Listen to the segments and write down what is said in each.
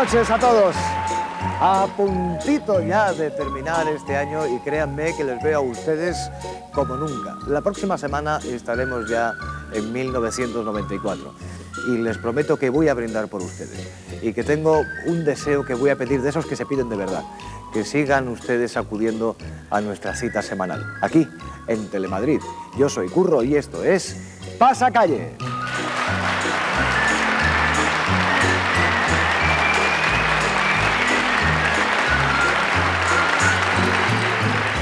Noches a todos. A puntito ya de terminar este año y créanme que les veo a ustedes como nunca. La próxima semana estaremos ya en 1994 y les prometo que voy a brindar por ustedes y que tengo un deseo que voy a pedir de esos que se piden de verdad, que sigan ustedes acudiendo a nuestra cita semanal, aquí en Telemadrid. Yo soy Curro y esto es Pasa Calle.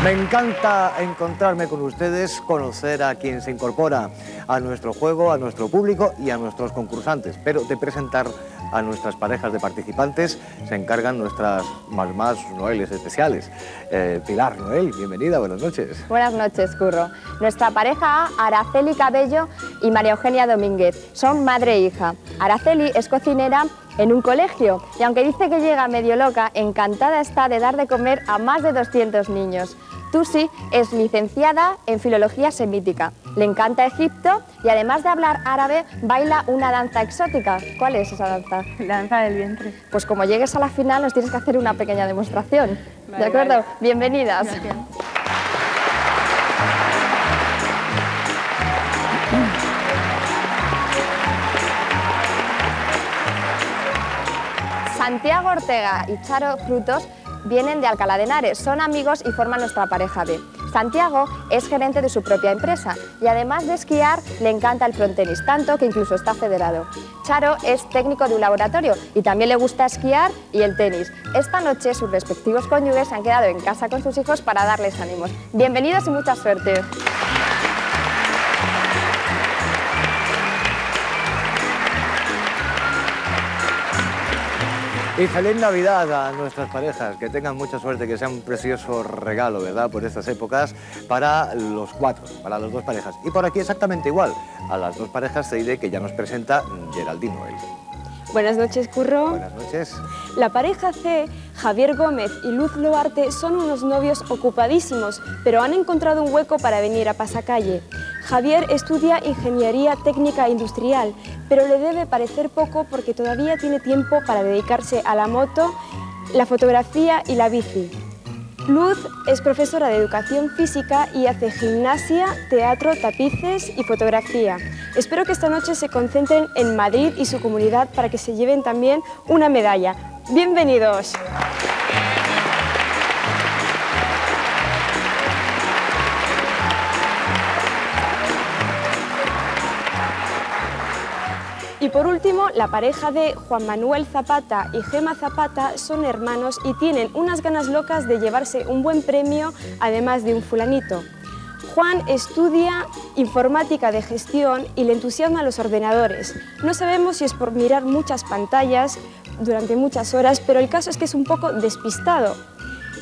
Me encanta encontrarme con ustedes, conocer a quien se incorpora a nuestro juego, a nuestro público y a nuestros concursantes, pero de presentar a nuestras parejas de participantes se encargan nuestras mamás noeles especiales. Eh, Pilar Noel, bienvenida, buenas noches. Buenas noches, Curro. Nuestra pareja, Araceli Cabello y María Eugenia Domínguez, son madre e hija. Araceli es cocinera en un colegio y aunque dice que llega medio loca, encantada está de dar de comer a más de 200 niños. Tusi es licenciada en filología semítica. Le encanta Egipto y además de hablar árabe, baila una danza exótica. ¿Cuál es esa danza? La danza del vientre. Pues como llegues a la final nos tienes que hacer una pequeña demostración. ¿De acuerdo? Bienvenidas. Santiago Ortega y Charo Frutos vienen de Alcalá de Henares, son amigos y forman nuestra pareja B. Santiago es gerente de su propia empresa y además de esquiar le encanta el frontenis, tanto que incluso está federado. Charo es técnico de un laboratorio y también le gusta esquiar y el tenis. Esta noche sus respectivos cónyuges se han quedado en casa con sus hijos para darles ánimos. Bienvenidos y mucha suerte. Y feliz Navidad a nuestras parejas, que tengan mucha suerte, que sea un precioso regalo, ¿verdad?, por estas épocas para los cuatro, para las dos parejas. Y por aquí exactamente igual, a las dos parejas se diré que ya nos presenta Geraldine Noel. Buenas noches, Curro. Buenas noches. La pareja C, Javier Gómez y Luz Loarte, son unos novios ocupadísimos, pero han encontrado un hueco para venir a Pasacalle. Javier estudia Ingeniería Técnica Industrial, pero le debe parecer poco porque todavía tiene tiempo para dedicarse a la moto, la fotografía y la bici. Luz es profesora de educación física y hace gimnasia, teatro, tapices y fotografía. Espero que esta noche se concentren en Madrid y su comunidad para que se lleven también una medalla. ¡Bienvenidos! Y por último, la pareja de Juan Manuel Zapata y Gema Zapata son hermanos y tienen unas ganas locas de llevarse un buen premio, además de un fulanito. Juan estudia informática de gestión y le entusiasman los ordenadores. No sabemos si es por mirar muchas pantallas durante muchas horas, pero el caso es que es un poco despistado.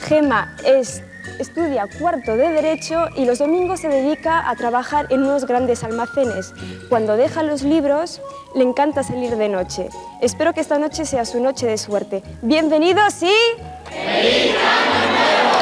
Gema es estudia cuarto de Derecho y los domingos se dedica a trabajar en unos grandes almacenes. Cuando deja los libros, le encanta salir de noche. Espero que esta noche sea su noche de suerte. Bienvenidos y... ¡Feliz Año Nuevo!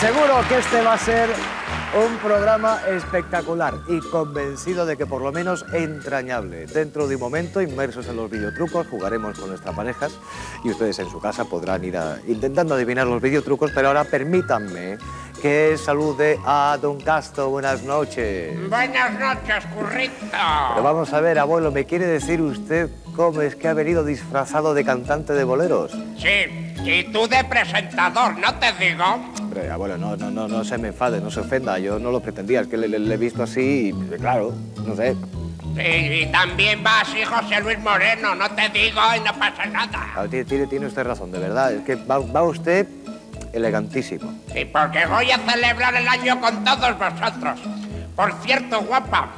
Seguro que este va a ser un programa espectacular y convencido de que por lo menos entrañable. Dentro de un momento, inmersos en los videotrucos, jugaremos con nuestras parejas y ustedes en su casa podrán ir intentando adivinar los videotrucos, pero ahora permítanme que salude a Don Castro. Buenas noches. Buenas noches, currito. Pero vamos a ver, abuelo, ¿me quiere decir usted cómo es que ha venido disfrazado de cantante de boleros? Sí, y tú de presentador, ¿no te digo? Hombre, abuelo, no, no, no, no se me enfade, no se ofenda. Yo no lo pretendía, es que le, le- le he visto así y, claro, no sé. Sí, y también va así José Luis Moreno, no te digo y no pasa nada. Ah, Tiene, tiene- tiene usted razón, de verdad. Es que va, va usted elegantísimo. Sí, porque voy a celebrar el año con todos vosotros. Por cierto, guapa,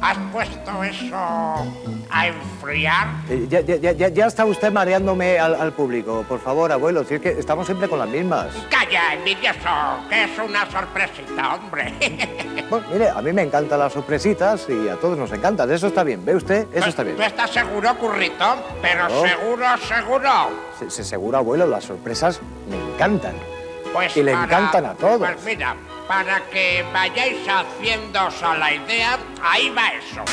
¿has puesto eso a enfriar? Eh, Ya, ya- ya- ya- ya está usted mareándome al, al público. Por favor, abuelo, si es que estamos siempre con las mismas. Calla, envidioso, que es una sorpresita, hombre. Bueno, mire, a mí me encantan las sorpresitas y a todos nos encantan. Eso está bien, ¿ve usted? Eso está bien. ¿Tú estás seguro, currito? Pero seguro, seguro. Se, se- seguro, abuelo, las sorpresas me encantan. Pues Y le para- encantan a todos. Pues mira, para que vayáis haciéndose a la idea, ahí va eso.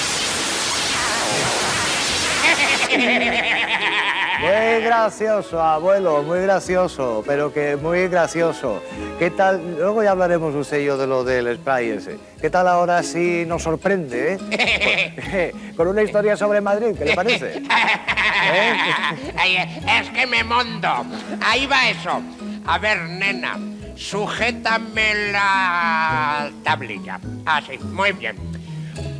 Muy gracioso, abuelo, muy gracioso, pero que muy gracioso. ¿Qué tal? Luego ya hablaremos usted y yo de lo del spray ese. ¿Qué tal ahora si nos sorprende, eh? Con una historia sobre Madrid, ¿qué le parece? ¿Eh? Es que me mondo. Ahí va eso. A ver, nena, sujétame la tablilla. Así, muy bien.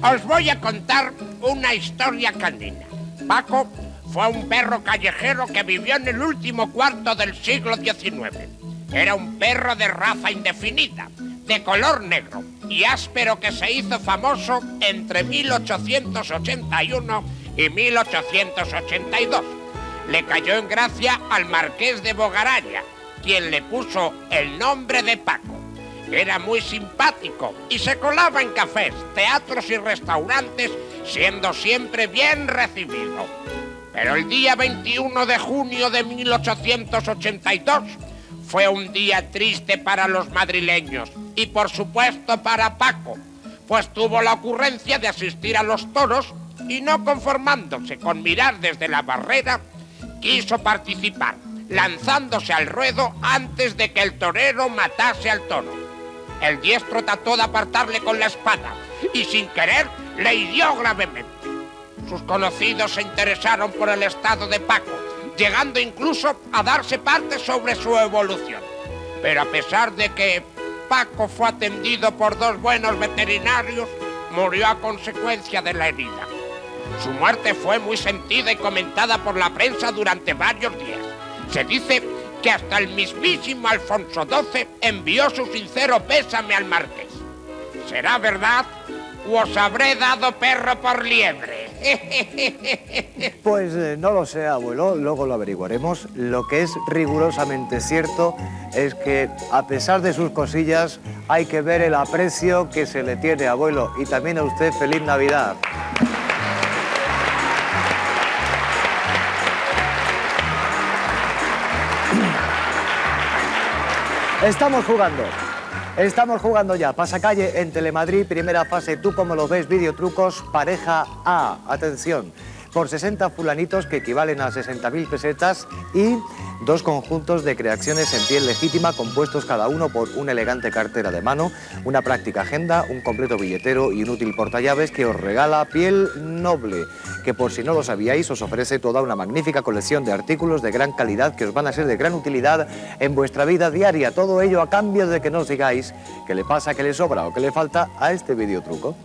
Os voy a contar una historia canina. Paco fue un perro callejero que vivió en el último cuarto del siglo XIX. Era un perro de raza indefinida, de color negro y áspero que se hizo famoso entre 1881 y 1882. Le cayó en gracia al marqués de Bogaralla, quien le puso el nombre de Paco. Era muy simpático y se colaba en cafés, teatros y restaurantes, siendo siempre bien recibido. Pero el día 21 de junio de 1882 fue un día triste para los madrileños y por supuesto para Paco, pues tuvo la ocurrencia de asistir a los toros y no conformándose con mirar desde la barrera, quiso participar, lanzándose al ruedo antes de que el torero matase al toro. El diestro trató de apartarle con la espada y sin querer le hirió gravemente. Sus conocidos se interesaron por el estado de Paco, llegando incluso a darse parte sobre su evolución. Pero a pesar de que Paco fue atendido por dos buenos veterinarios, murió a consecuencia de la herida. Su muerte fue muy sentida y comentada por la prensa durante varios días. Se dice que hasta el mismísimo Alfonso XII envió su sincero pésame al marqués. ¿Será verdad o os habré dado perro por liebre? Pues eh, no lo sé, abuelo, luego lo averiguaremos. Lo que es rigurosamente cierto es que, a pesar de sus cosillas, hay que ver el aprecio que se le tiene, abuelo. Y también a usted, feliz Navidad. Estamos jugando. Estamos jugando ya. Pasacalle en Telemadrid, primera fase. ¿Tú cómo lo ves? Videotrucos, pareja A. Atención. Por 60 fulanitos que equivalen a 60.000 pesetas y dos conjuntos de creaciones en piel legítima compuestos cada uno por una elegante cartera de mano, una práctica agenda, un completo billetero y un útil portallaves que os regala Piel Noble, que por si no lo sabíais os ofrece toda una magnífica colección de artículos de gran calidad que os van a ser de gran utilidad en vuestra vida diaria. Todo ello a cambio de que no os digáis que le pasa, que le sobra o que le falta a este videotruco.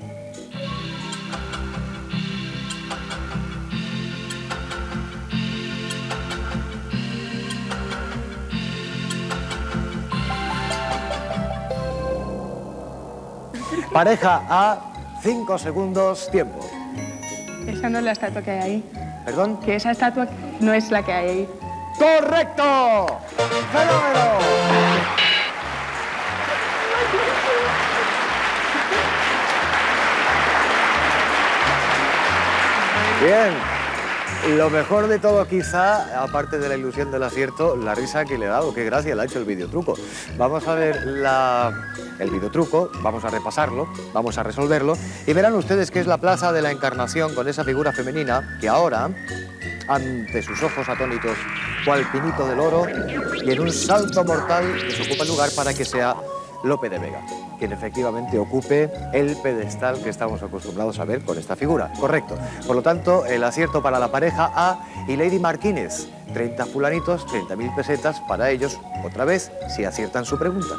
Pareja A, 5 segundos, tiempo. Esa no es la estatua que hay ahí. ¿Perdón? Que esa estatua no es la que hay ahí. ¡Correcto! ¡Fenómeno! Bien. Lo mejor de todo quizá, aparte de la ilusión del acierto, la risa que le ha dado. Qué gracia le ha hecho el videotruco. Vamos a ver la- el videotruco, vamos a repasarlo, vamos a resolverlo y verán ustedes que es la Plaza de la Encarnación con esa figura femenina que ahora, ante sus ojos atónitos, cual pinito del oro, y en un salto mortal les ocupa el lugar para que sea Lope de Vega, quien efectivamente ocupe el pedestal que estamos acostumbrados a ver con esta figura. Correcto. Por lo tanto, el acierto para la pareja A y Lady Martínez. 30 fulanitos, 30.000 pesetas para ellos, otra vez, si aciertan su pregunta.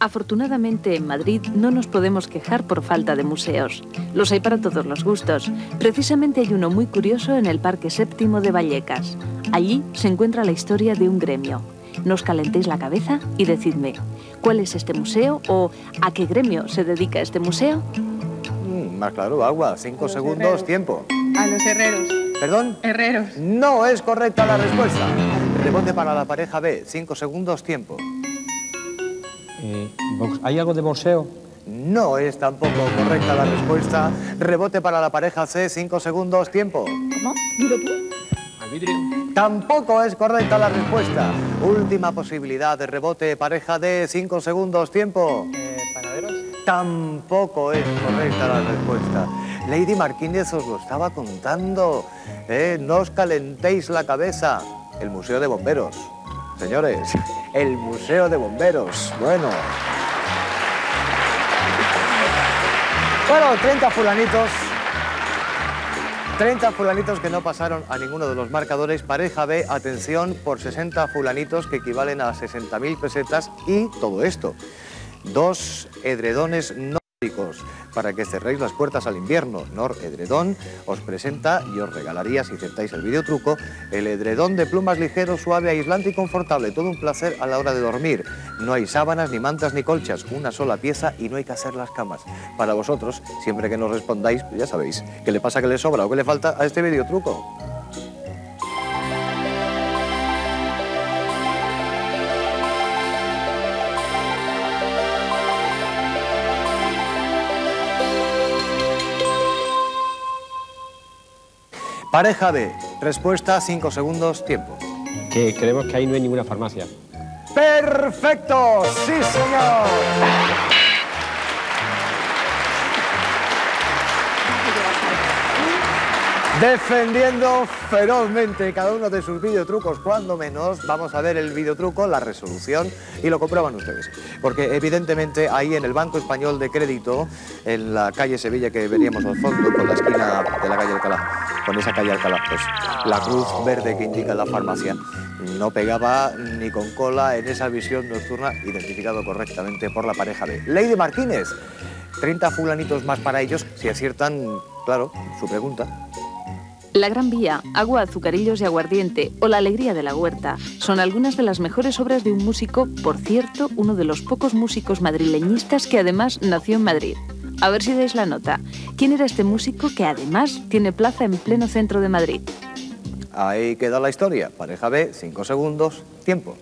Afortunadamente en Madrid no nos podemos quejar por falta de museos. Los hay para todos los gustos. Precisamente hay uno muy curioso en el Parque Séptimo de Vallecas. Allí se encuentra la historia de un gremio. No os calentéis la cabeza y decidme, ¿cuál es este museo o a qué gremio se dedica este museo? Mm, más claro, agua. 5 segundos, herreros. tiempo. A los herreros. ¿Perdón? Herreros. No es correcta la respuesta. Rebote para la pareja B. 5 segundos, tiempo. Eh, ¿Hay algo de boxeo? No es tampoco correcta la respuesta. Rebote para la pareja C. 5 segundos, tiempo. ¿Cómo? Dilo tú. ¿Al vidrio? Tampoco es correcta la respuesta. Última posibilidad de rebote, pareja D. 5 segundos, tiempo. Eh, Tampoco es correcta la respuesta. Lady Martínez os lo estaba contando. ¿eh? No os calentéis la cabeza. El Museo de Bomberos. Señores, el Museo de Bomberos. Bueno. Bueno, 30 fulanitos. 30 fulanitos que no pasaron a ninguno de los marcadores. Pareja B, atención, por 60 fulanitos que equivalen a 60.000 pesetas. Y todo esto, dos edredones nórdicos para que cerréis las puertas al invierno. Nor Edredón os presenta y os regalaría, si aceptáis el videotruco, el edredón de plumas ligero, suave, aislante y confortable. Todo un placer a la hora de dormir. No hay sábanas, ni mantas, ni colchas. Una sola pieza y no hay que hacer las camas. Para vosotros, siempre que nos respondáis, pues ya sabéis, qué le pasa, qué le sobra o qué le falta a este videotruco. Pareja B, respuesta 5 segundos, tiempo. Que creemos que ahí no hay ninguna farmacia. ¡Perfecto! ¡Sí, señor! Defendiendo ferozmente cada uno de sus videotrucos, cuando menos, vamos a ver el videotruco, la resolución, y lo comprueban ustedes. Porque evidentemente ahí en el Banco Español de Crédito, en la calle Sevilla que veríamos al fondo, con la esquina de la calle Alcalá, con esa calle Alcalá, pues la cruz verde que indica la farmacia, no pegaba ni con cola en esa visión nocturna, identificado correctamente por la pareja de Lady Martínez. 30 fulanitos más para ellos si aciertan, claro, su pregunta. La Gran Vía, Agua, Azucarillos y Aguardiente o La Alegría de la Huerta son algunas de las mejores obras de un músico, por cierto, uno de los pocos músicos madrileñistas que además nació en Madrid. A ver si dais la nota. ¿Quién era este músico que además tiene plaza en pleno centro de Madrid? Ahí queda la historia. Pareja B, 5 segundos, tiempo.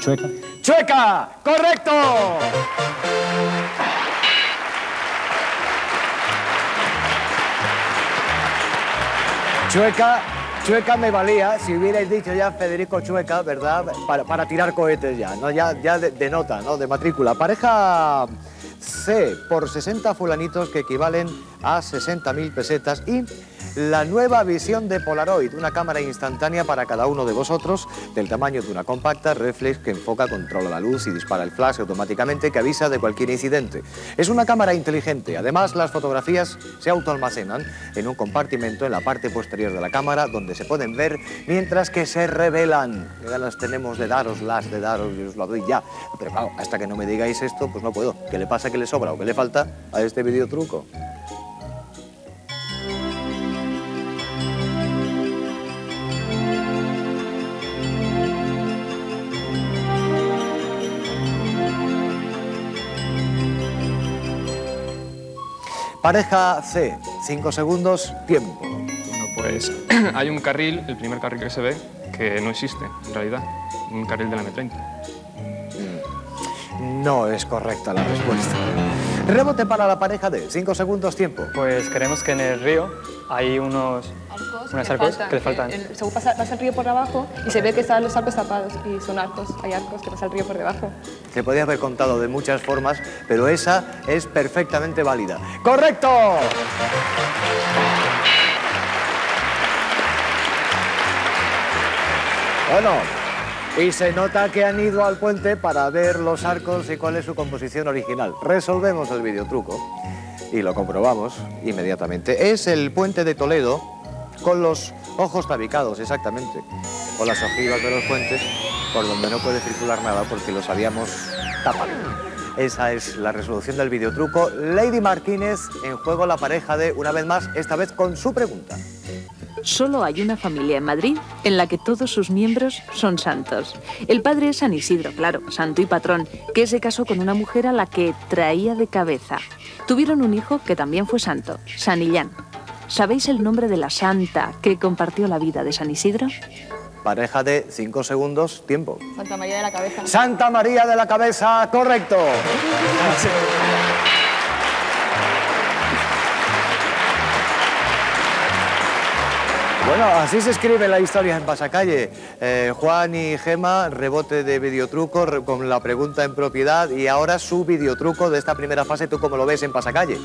Chueca. ¡Chueca! ¡Correcto! Chueca, Chueca me valía si hubierais dicho ya Federico Chueca, ¿verdad? Para, para tirar cohetes ya, ¿no? Ya, ya de, nota, ¿no? De matrícula. Pareja C, por 60 fulanitos que equivalen a 60.000 pesetas y la nueva visión de Polaroid, una cámara instantánea para cada uno de vosotros del tamaño de una compacta reflex que enfoca, controla la luz y dispara el flash automáticamente que avisa de cualquier incidente. Es una cámara inteligente, además las fotografías se autoalmacenan en un compartimento en la parte posterior de la cámara donde se pueden ver mientras que se revelan. Qué ganas tenemos de daroslas, de daros y os doy ya. Pero claro, hasta que no me digáis esto, pues no puedo. ¿Qué le pasa, qué le sobra o qué le falta a este videotruco? Pareja C, 5 segundos, tiempo. Bueno, pues hay un carril, el primer carril que se ve, que no existe en realidad, un carril de la M30. No es correcta la respuesta. Rebote para la pareja D, 5 segundos, tiempo. Pues creemos que en el río hay unos Arcos unas que arcos faltan, que le faltan. el- según pasa, pasa el río por abajo y se ve que están los arcos tapados y son arcos, hay arcos que pasa el río por debajo. Se podía haber contado de muchas formas, pero esa es perfectamente válida. ¡Correcto! Bueno, y se nota que han ido al puente para ver los arcos y cuál es su composición original. Resolvemos el videotruco y lo comprobamos inmediatamente. Es el puente de Toledo con los ojos tabicados, exactamente, con las ojivas de los puentes, por donde no puede circular nada porque los habíamos tapado. Esa es la resolución del videotruco. Lady Martínez en juego la pareja de, una vez más, esta vez con su pregunta. Solo hay una familia en Madrid en la que todos sus miembros son santos. El padre es San Isidro, claro, santo y patrón, que se casó con una mujer a la que traía de cabeza. Tuvieron un hijo que también fue santo, San Illán. ¿Sabéis el nombre de la santa que compartió la vida de San Isidro? Pareja de 5 segundos, tiempo. Santa María de la Cabeza. Santa María de la Cabeza, correcto. Bueno, así se escribe la historia en Pasacalle. Eh, Juan y Gema, rebote de videotruco con la pregunta en propiedad y ahora su videotruco de esta primera fase, ¿tú cómo lo ves en Pasacalle?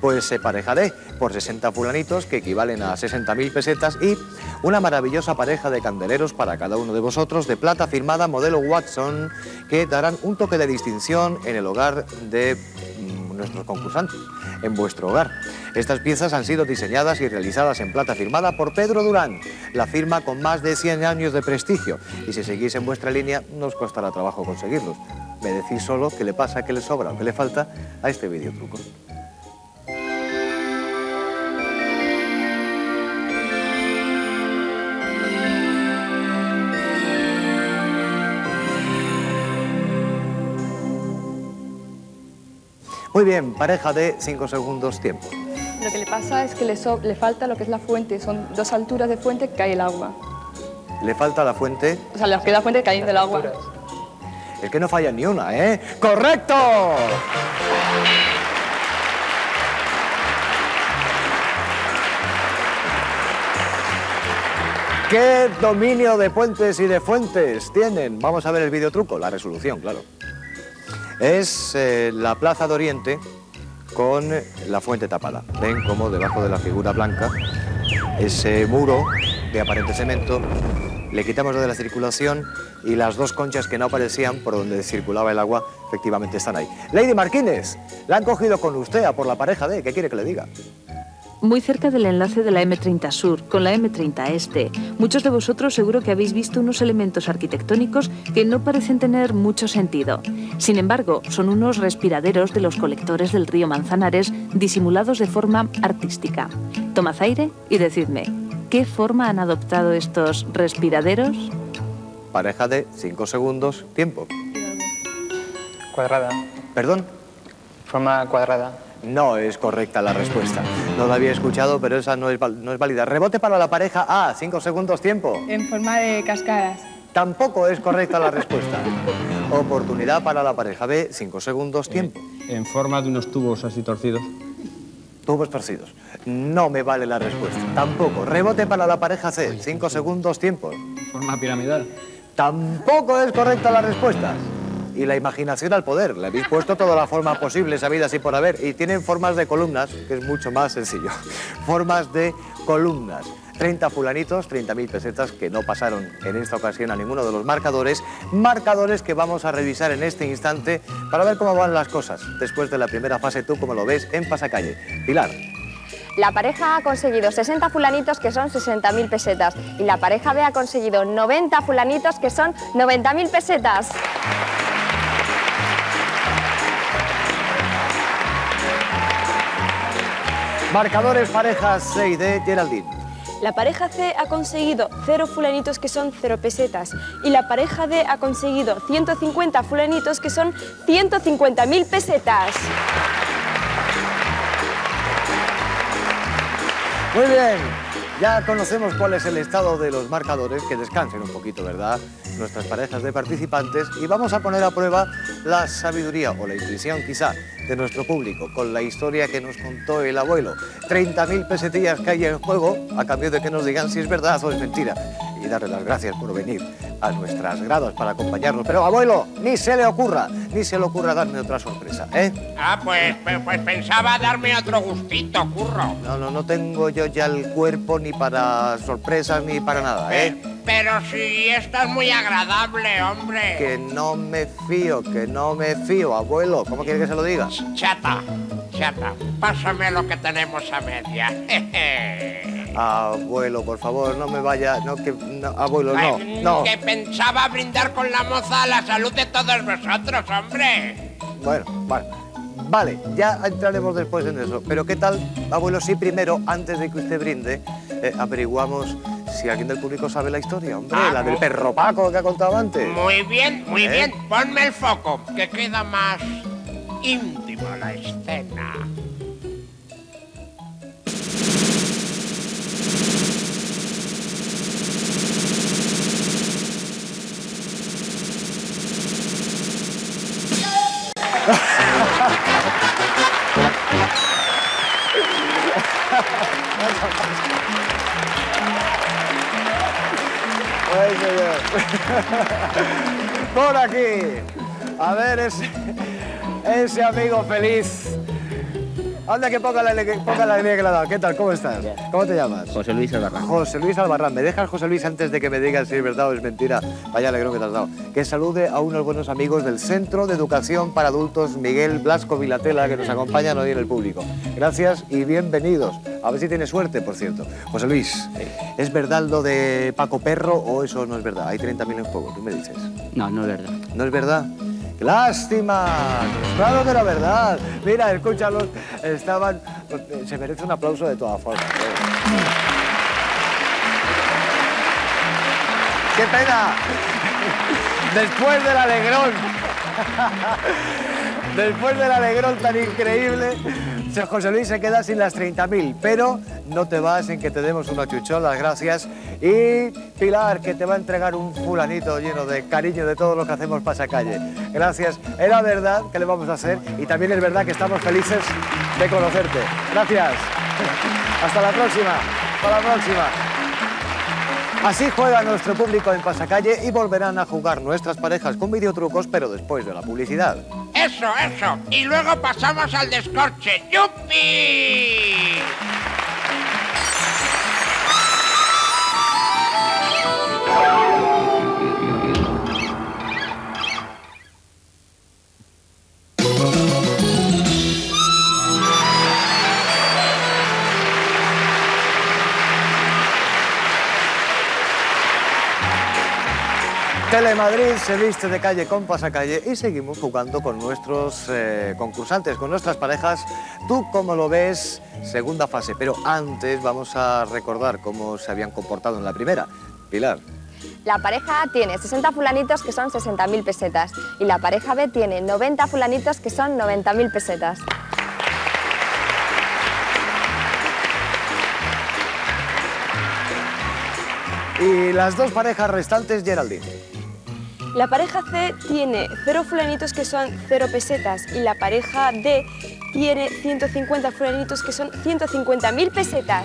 Pues se pareja de por 60 fulanitos que equivalen a 60.000 pesetas y una maravillosa pareja de candeleros para cada uno de vosotros de plata firmada modelo Watson que darán un toque de distinción en el hogar de mm, nuestros concursantes, en vuestro hogar. Estas piezas han sido diseñadas y realizadas en plata firmada por Pedro Durán, la firma con más de 100 años de prestigio. Y si seguís en vuestra línea, nos costará trabajo conseguirlos. Me decís solo qué le pasa, qué le sobra o qué le falta a este videotruco. Muy bien, pareja de 5 segundos tiempo. Lo que le pasa es que le, so- le falta lo que es la fuente. Son dos alturas de fuente que cae el agua. Le falta la fuente. O sea, las que la fuente cayendo el agua. Es que no falla ni una, ¿eh? ¡Correcto! ¿Qué dominio de puentes y de fuentes tienen? Vamos a ver el videotruco, la resolución, claro. Es eh, la Plaza de Oriente con la fuente tapada. Ven cómo debajo de la figura blanca, ese muro de aparente cemento, le quitamos lo de la circulación y las dos conchas que no aparecían por donde circulaba el agua, efectivamente están ahí. Lady Martínez, la han cogido con usted a por la pareja de, ¿qué quiere que le diga? Muy cerca del enlace de la M30 Sur con la M30 Este, muchos de vosotros seguro que habéis visto unos elementos arquitectónicos que no parecen tener mucho sentido. Sin embargo, son unos respiraderos de los colectores del río Manzanares disimulados de forma artística. Tomad aire y decidme, ¿qué forma han adoptado estos respiraderos? Pareja de 5 segundos, tiempo. Cuadrada. ¿Perdón? Forma cuadrada. No es correcta la respuesta. No la había escuchado, pero esa no es, no es válida. Rebote para la pareja A, 5 segundos, tiempo. En forma de cascadas. Tampoco es correcta la respuesta. Oportunidad para la pareja B, 5 segundos, tiempo. En forma de unos tubos así torcidos. Tubos torcidos. No me vale la respuesta. Tampoco. Rebote para la pareja C, 5 segundos, tiempo. Forma piramidal. Tampoco es correcta la respuesta. Y la imaginación al poder. Le habéis puesto toda la forma posible, sabida así por haber. Y tienen formas de columnas, que es mucho más sencillo. Formas de columnas. 30 fulanitos, 30.000 pesetas que no pasaron en esta ocasión a ninguno de los marcadores. Marcadores que vamos a revisar en este instante para ver cómo van las cosas. Después de la primera fase, tú como lo ves en Pasacalle. Pilar. La pareja ha conseguido 60 fulanitos que son 60.000 pesetas y la pareja B ha conseguido 90 fulanitos que son 90.000 pesetas. Marcadores parejas C y D, Geraldine. La pareja C ha conseguido 0 fulanitos que son 0 pesetas y la pareja D ha conseguido 150 fulanitos que son 150.000 pesetas. Muy bien, ya conocemos cuál es el estado de los marcadores, que descansen un poquito, ¿verdad? Nuestras parejas de participantes y vamos a poner a prueba la sabiduría o la intuición quizá de nuestro público con la historia que nos contó el abuelo. 30.000 pesetillas que hay en juego a cambio de que nos digan si es verdad o es mentira. Y darle las gracias por venir a nuestras gradas para acompañarnos. Pero abuelo, ni se le ocurra, ni se le ocurra darme otra sorpresa, ¿eh? Ah, pues, pues, pues pensaba darme otro gustito, curro. No, no, no tengo yo ya el cuerpo ni para sorpresas ni para nada, ¿eh? Pero si esto es muy agradable, hombre. Que no me fío, que no me fío, abuelo. ¿Cómo quiere que se lo diga? Chata, chata, pásame lo que tenemos a media. Abuelo, por favor, no me vaya. No, que. no, abuelo, no. No. Que pensaba brindar con la moza a la salud de todos vosotros, hombre. Bueno, vale. Vale, ya entraremos después en eso. Pero ¿qué tal, abuelo, si primero, antes de que usted brinde, eh, averiguamos si alguien del público sabe la historia, hombre? Ah, la del perro Paco que ha contado antes. Muy bien, muy ¿Eh? bien. Ponme el foco, que queda más íntimo la escena. Ay, señor. Por aquí. A ver, ese, ese amigo feliz Anda que ponga la, ponga la alegría que le ha dado. ¿Qué tal? ¿Cómo estás? ¿Cómo te llamas? José Luis Albarrán. José Luis Albarrán. ¿Me dejas, José Luis, antes de que me digas si es verdad o es mentira? Vaya alegrón que te has dado. Que salude a unos buenos amigos del Centro de Educación para Adultos Miguel Blasco Vilatela, que nos acompañan hoy en el público. Gracias y bienvenidos. A ver si tienes suerte, por cierto. José Luis, ¿es verdad lo de Paco Perro o eso no es verdad? Hay 30.000 en juego, tú me dices. No, no es verdad. ¿No es verdad? ¡Qué lástima! Claro que era verdad. Mira, escúchalos. Estaban... Se merece un aplauso de todas formas. ¡Qué pena! Después del alegrón. Después del alegrón tan increíble, José Luis se queda sin las 30.000, pero no te vas sin que te demos una chuchón, las gracias. Y Pilar, que te va a entregar un fulanito lleno de cariño de todo lo que hacemos pasacalle. Gracias. Era verdad que le vamos a hacer y también es verdad que estamos felices de conocerte. Gracias. Hasta la próxima. Hasta la próxima. Así juega nuestro público en pasacalle y volverán a jugar nuestras parejas con videotrucos, pero después de la publicidad. Eso, eso. Y luego pasamos al descorche. ¡Yupi! Telemadrid se viste de calle con pasacalle y seguimos jugando con nuestros eh, concursantes, con nuestras parejas. Tú cómo lo ves, segunda fase, pero antes vamos a recordar cómo se habían comportado en la primera. Pilar, La pareja A tiene 60 fulanitos que son 60.000 pesetas y la pareja B tiene 90 fulanitos que son 90.000 pesetas. y las dos parejas restantes, Geraldine. La pareja C tiene 0 fulanitos que son 0 pesetas y la pareja D tiene 150 fulanitos que son 150.000 pesetas.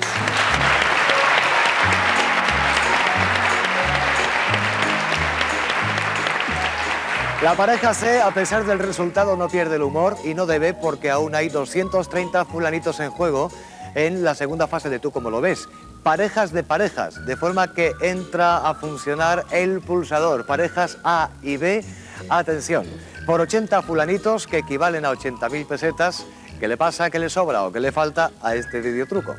La pareja C, a pesar del resultado, no pierde el humor y no debe porque aún hay 230 fulanitos en juego en la segunda fase de Tú como lo ves. Parejas de parejas, de forma que entra a funcionar el pulsador. Parejas A y B, atención, por 80 fulanitos que equivalen a 80.000 pesetas, ¿qué le pasa, qué le sobra o qué le falta a este videotruco?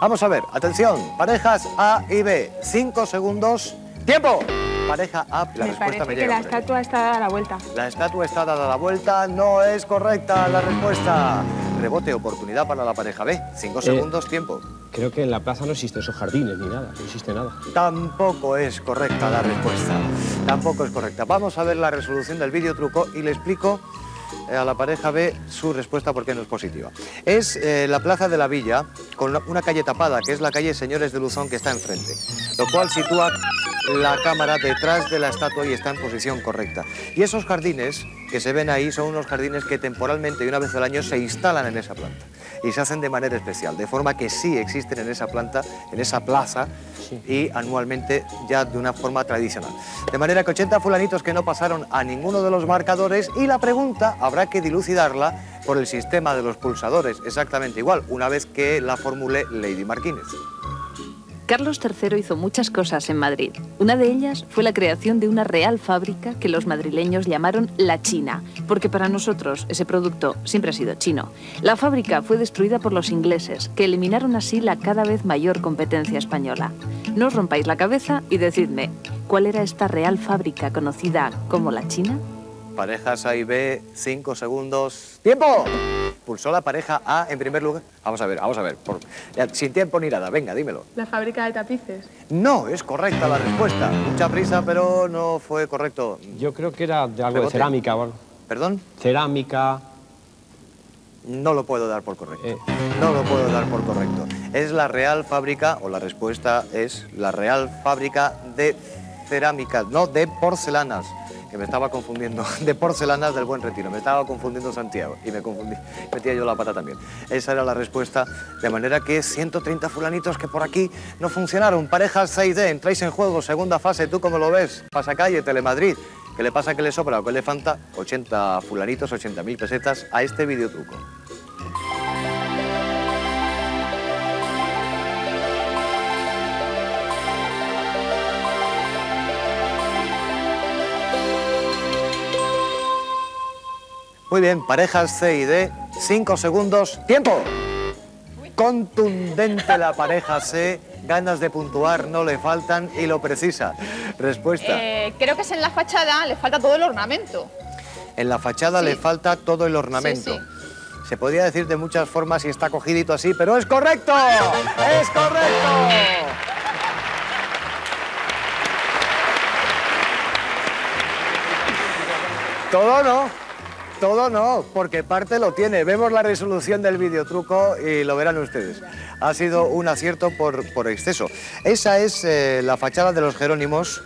Vamos a ver, atención, parejas A y B, 5 segundos, tiempo. Pareja A, la Me respuesta me que la estatua está dada la vuelta. La estatua está dada la vuelta, no es correcta la respuesta. Rebote, oportunidad para la pareja B, 5 Eh. segundos, tiempo. Creo que en la plaza no existen esos jardines ni nada, no existe nada. Tampoco es correcta la respuesta. Tampoco es correcta. Vamos a ver la resolución del vídeo truco y le explico a la pareja B su respuesta porque no es positiva. Es eh, la Plaza de la Villa con una calle tapada, que es la calle Señores de Luzón que está enfrente, lo cual sitúa la cámara detrás de la estatua y está en posición correcta. Y esos jardines que se ven ahí son unos jardines que temporalmente y una vez al año se instalan en esa planta y se hacen de manera especial, de forma que sí existen en esa planta, en esa plaza y anualmente ya de una forma tradicional. De manera que 80 fulanitos que no pasaron a ninguno de los marcadores y la pregunta habrá que dilucidarla por el sistema de los pulsadores, exactamente igual, una vez que la formule Lady Martínez. Carlos III hizo muchas cosas en Madrid. Una de ellas fue la creación de una real fábrica que los madrileños llamaron La China, porque para nosotros ese producto siempre ha sido chino. La fábrica fue destruida por los ingleses, que eliminaron así la cada vez mayor competencia española. No os rompáis la cabeza y decidme, ¿cuál era esta real fábrica conocida como La China? Parejas A y B, 5 segundos. ¡Tiempo! Pulsó la pareja A en primer lugar. Vamos a ver, vamos a ver. por- ya, sin tiempo ni nada, venga, dímelo. La fábrica de tapices. No, es correcta la respuesta. Mucha prisa, pero no fue correcto. Yo creo que era de algo de cerámica. ¿Perdón? Cerámica. No lo puedo dar por correcto. Eh. No lo puedo dar por correcto. Es la Real Fábrica, o la respuesta es la Real Fábrica de cerámicas, no, de porcelanas, que me estaba confundiendo, de porcelanas del Buen Retiro, me estaba confundiendo Santiago y me confundí, metía yo la pata también. Esa era la respuesta, de manera que 130 fulanitos que por aquí no funcionaron. Parejas 6D, entráis en juego, segunda fase, ¿tú cómo lo ves? Pasacalle, Telemadrid. ¿Qué le pasa? ¿Qué le sobra o qué le falta? 80 fulanitos, 80 mil pesetas a este videotruco. Muy bien, parejas C y D, 5 segundos, tiempo. Contundente la pareja C, ganas de puntuar no le faltan y lo precisa. Respuesta. Eh, creo que es en la fachada, le falta todo el ornamento. En la fachada le falta todo el ornamento. Sí, Se podría decir de muchas formas y está cogidito así, pero es correcto. Es correcto. Todo no, todo no, porque parte lo tiene. Vemos la resolución del videotruco y lo verán ustedes. Ha sido un acierto por, exceso. Esa es eh, la fachada de los Jerónimos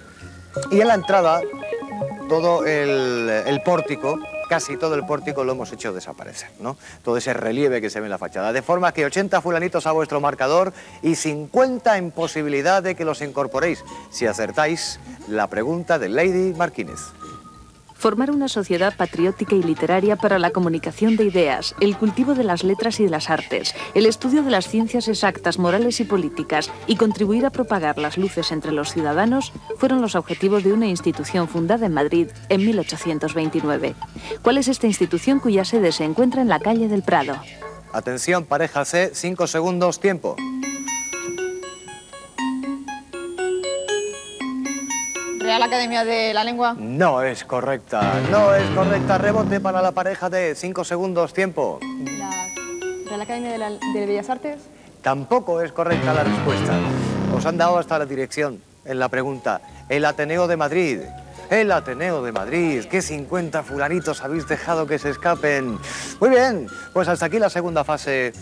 y en la entrada todo el, el pórtico, casi todo el pórtico lo hemos hecho desaparecer, ¿no? Todo ese relieve que se ve en la fachada. De forma que 80 fulanitos a vuestro marcador y 50 en posibilidad de que los incorporéis, si acertáis la pregunta de Lady Martínez. Formar una sociedad patriótica y literaria para la comunicación de ideas, el cultivo de las letras y de las artes, el estudio de las ciencias exactas, morales y políticas y contribuir a propagar las luces entre los ciudadanos fueron los objetivos de una institución fundada en Madrid en 1829. ¿Cuál es esta institución cuya sede se encuentra en la calle del Prado? Atención, pareja C, 5 segundos, tiempo. Real Academia de la Lengua. No es correcta, no es correcta. Rebote para la pareja de 5 segundos, tiempo. La Real Academia de, la- de Bellas Artes. Tampoco es correcta la respuesta. Os han dado hasta la dirección en la pregunta. El Ateneo de Madrid. El Ateneo de Madrid. ¿Qué 50 fulanitos habéis dejado que se escapen? Muy bien, pues hasta aquí la segunda fase.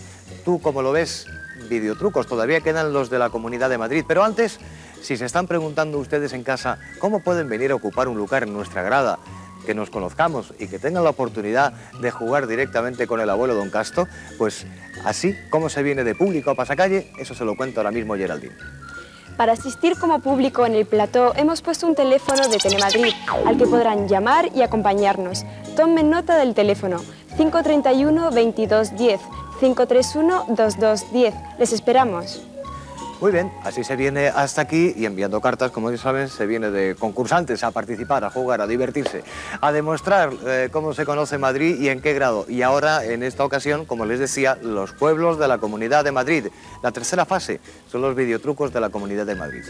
Tú, como lo ves, videotrucos. Todavía quedan los de la Comunidad de Madrid. Pero antes, si se están preguntando ustedes en casa cómo pueden venir a ocupar un lugar en nuestra grada, que nos conozcamos y que tengan la oportunidad de jugar directamente con el abuelo Don Casto, pues así como se viene de público a pasacalle, eso se lo cuento ahora mismo Geraldine. Para asistir como público en el plató hemos puesto un teléfono de Telemadrid al que podrán llamar y acompañarnos. Tomen nota del teléfono 531 2210 531 2210. Les esperamos. Muy bien, así se viene hasta aquí y enviando cartas, como ya saben, se viene de concursantes a participar, a jugar, a divertirse, a demostrar eh, cómo se conoce Madrid y en qué grado. Y ahora, en esta ocasión, como les decía, los pueblos de la Comunidad de Madrid. La tercera fase son los videotrucos de la Comunidad de Madrid.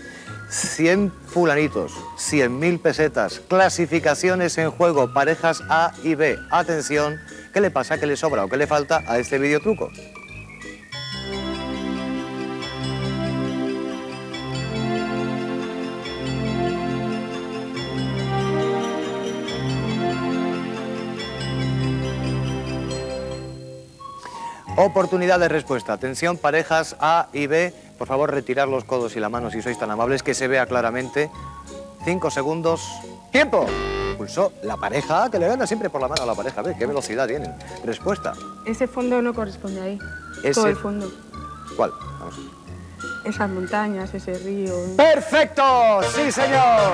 100 fulanitos, 100.000 pesetas, clasificaciones en juego, parejas A y B. Atención, ¿qué le pasa, qué le sobra o qué le falta a este videotruco? Oportunidad de respuesta. Atención, parejas A y B. Por favor, retirar los codos y la mano si sois tan amables, que se vea claramente. Cinco segundos. ¡Tiempo! Pulsó la pareja A, que le gana siempre por la mano a la pareja B. ¿Qué velocidad tienen? Respuesta. Ese fondo no corresponde ahí. Ese- Todo el fondo. ¿Cuál? Vamos. Esas montañas, ese río. ¡Perfecto! ¡Sí, señor!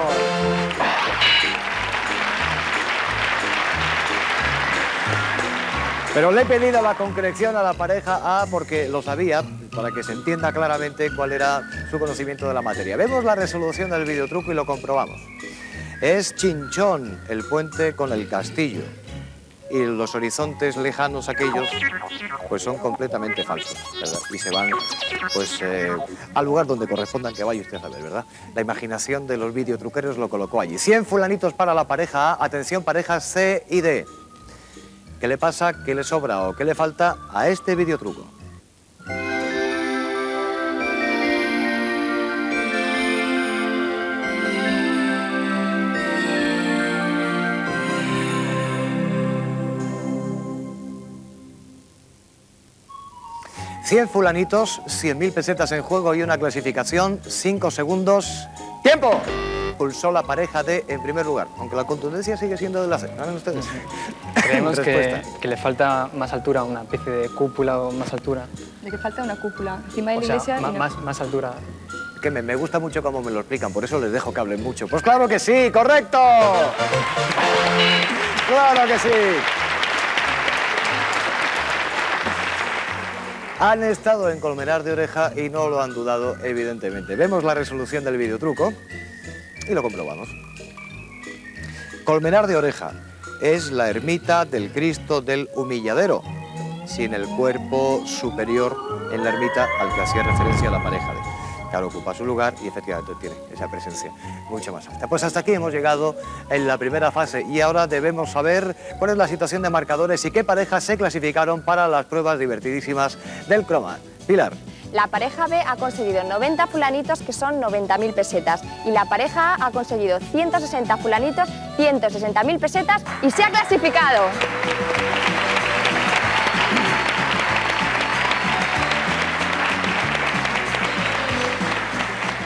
Pero le he pedido la concreción a la pareja A porque lo sabía, para que se entienda claramente cuál era su conocimiento de la materia. Vemos la resolución del videotruco y lo comprobamos. Es Chinchón, el puente con el castillo. Y los horizontes lejanos aquellos, pues son completamente falsos. Y se van, pues, eh, al lugar donde correspondan que vaya usted a ver, ¿verdad? La imaginación de los videotruqueros lo colocó allí. 100 fulanitos para la pareja A. Atención, parejas C y D. ¿Qué le pasa, qué le sobra o qué le falta a este videotruco? Cien fulanitos, 100.000 pesetas en juego y una clasificación. Cinco segundos. ¡Tiempo! Expulsó la pareja D en primer lugar? Aunque la contundencia sigue siendo de la C. ¿Ganan ustedes? Creemos que, que le falta más altura, una especie de cúpula o más altura. De que falta una cúpula encima de O la sea, iglesia. ma- y no- más, más altura. Que me, me gusta mucho cómo me lo explican, por eso les dejo que hablen mucho. Pues claro que sí, correcto. Claro que sí. Han estado en Colmenar de Oreja y no lo han dudado, evidentemente. Vemos la resolución del videotruco y lo comprobamos. Colmenar de Oreja es la ermita del Cristo del Humilladero, sin el cuerpo superior en la ermita al que hacía referencia la pareja de. Claro, ocupa su lugar y efectivamente tiene esa presencia mucho más alta. Pues hasta aquí hemos llegado en la primera fase y ahora debemos saber cuál es la situación de marcadores y qué parejas se clasificaron para las pruebas divertidísimas del croma. Pilar. La pareja B ha conseguido 90 fulanitos, que son 90.000 pesetas. Y la pareja A ha conseguido 160 fulanitos, 160.000 pesetas y se ha clasificado.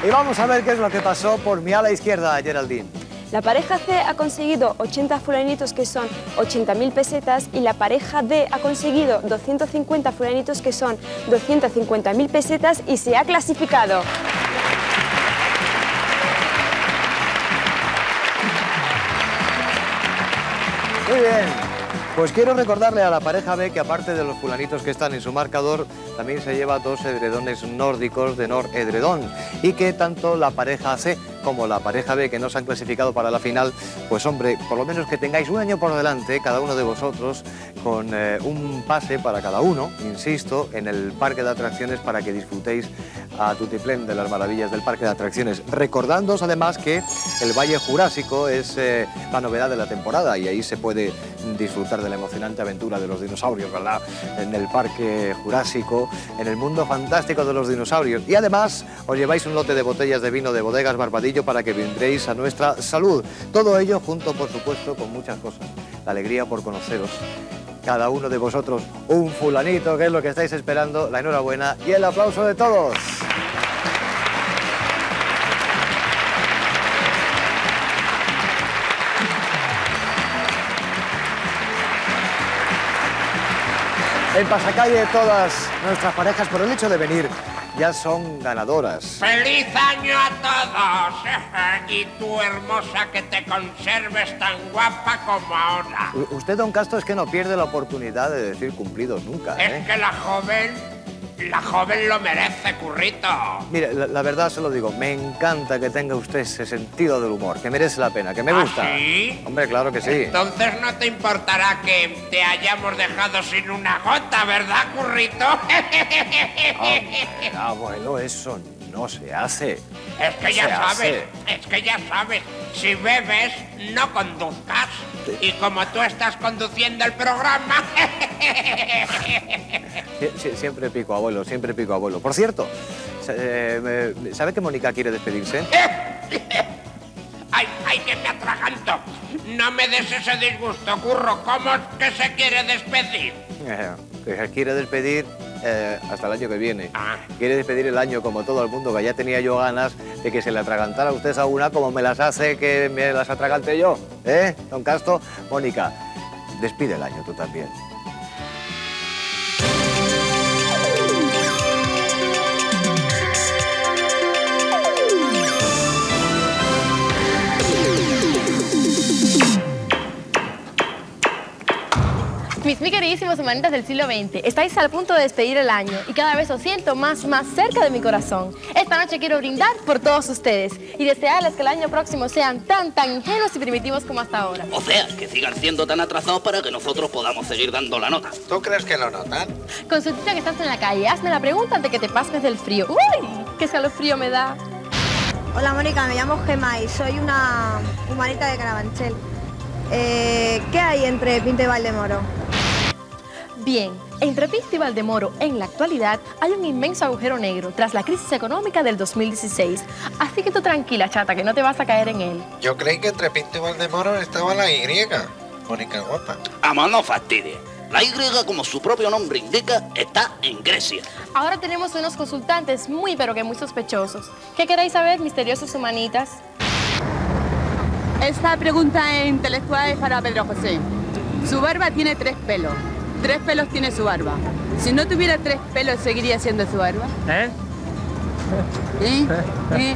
Y vamos a ver qué es lo que pasó por mi ala izquierda, Geraldine. La pareja C ha conseguido 80 fulanitos que son 80.000 pesetas y la pareja D ha conseguido 250 fulanitos que son 250.000 pesetas y se ha clasificado. Muy bien. Pues quiero recordarle a la pareja B que aparte de los fulanitos que están en su marcador, también se lleva dos edredones nórdicos de Nor Edredón y que tanto la pareja C como la pareja B que no se han clasificado para la final, pues hombre, por lo menos que tengáis un año por delante, cada uno de vosotros, con eh, un pase para cada uno, insisto, en el parque de atracciones para que disfrutéis a tutiplén de las maravillas del parque de atracciones. Recordándoos además que el Valle Jurásico es eh, la novedad de la temporada y ahí se puede disfrutar de la emocionante aventura de los dinosaurios, ¿verdad? En el Parque Jurásico, en el mundo fantástico de los dinosaurios. Y además os lleváis un lote de botellas de vino de bodegas Barbadillo para que vendréis a nuestra salud. Todo ello junto, por supuesto, con muchas cosas. La alegría por conoceros. Cada uno de vosotros un fulanito, que es lo que estáis esperando, la enhorabuena y el aplauso de todos. En pasacalle todas nuestras parejas, por el hecho de venir, ya son ganadoras. ¡Feliz año a todos! Y tú, hermosa, que te conserves tan guapa como ahora. U- Usted, don Castro, es que no pierde la oportunidad de decir cumplidos nunca, Es ¿eh? que la joven, la joven lo merece, currito. Mire, la, la verdad se lo digo, me encanta que tenga usted ese sentido del humor, que merece la pena, que me ¿Ah, gusta. sí? Hombre, claro que sí. Entonces no te importará que te hayamos dejado sin una gota, ¿verdad, currito? Hombre, abuelo, eso no se hace. Es que ya Se sabes, hace. es que ya sabes, si bebes, no conduzcas. Y como tú estás conduciendo el programa, Sie- sie- siempre pico, abuelo, siempre pico, abuelo. Por cierto, eh, ¿sabe que Mónica quiere despedirse? ¡Ay, ay, que me atraganto! No me des ese disgusto, curro. ¿Cómo es que se quiere despedir? Eh, que quiere despedir eh, hasta el año que viene. Quiere despedir el año como todo el mundo, que ya tenía yo ganas de que se le atragantara a usted a una como me las hace que me las atragante yo. ¿Eh, don Castro? Mónica, despide el año tú también. Mis muy queridísimos humanitas del siglo XX, estáis al punto de despedir el año y cada vez os siento más, más cerca de mi corazón. Esta noche quiero brindar por todos ustedes y desearles que el año próximo sean tan, tan ingenuos y primitivos como hasta ahora. O sea, que sigan siendo tan atrasados para que nosotros podamos seguir dando la nota. ¿Tú crees que lo notan? Consultita que estás en la calle, hazme la pregunta antes que te pasmes del frío. ¡Uy! ¡Qué frío me da! Hola Mónica, me llamo Gema y soy una humanita de Carabanchel. Eh, ¿Qué hay entre Pinto y Valdemoro? Bien, entre Pinto y Valdemoro en la actualidad hay un inmenso agujero negro tras la crisis económica del 2016. Así que tú tranquila, chata, que no te vas a caer en él. Yo creí que entre Pinto y Valdemoro estaba la Y. Mónica guapa. Amor, no fastidie. La Y, como su propio nombre indica, está en Grecia. Ahora tenemos unos consultantes muy pero que muy sospechosos. ¿Qué queréis saber, misteriosos humanitas? Esta pregunta intelectual es para Pedro José. Su barba tiene tres pelos. Tres pelos tiene su barba. Si no tuviera tres pelos, ¿seguiría siendo su barba? ¿Eh? ¿Eh? ¿Eh?